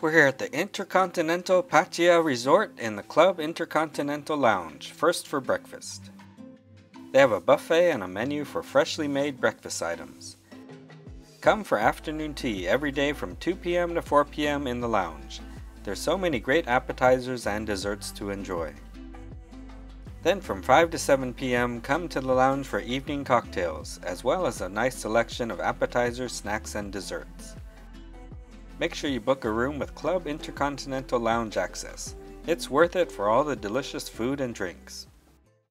We're here at the Intercontinental Pattaya Resort in the Club Intercontinental Lounge, first for breakfast. They have a buffet and a menu for freshly made breakfast items. Come for afternoon tea every day from 2 p.m. to 4 p.m. in the lounge. There's so many great appetizers and desserts to enjoy. Then from 5 to 7 p.m., come to the lounge for evening cocktails, as well as a nice selection of appetizers, snacks, and desserts. Make sure you book a room with Club Intercontinental Lounge access. It's worth it for all the delicious food and drinks.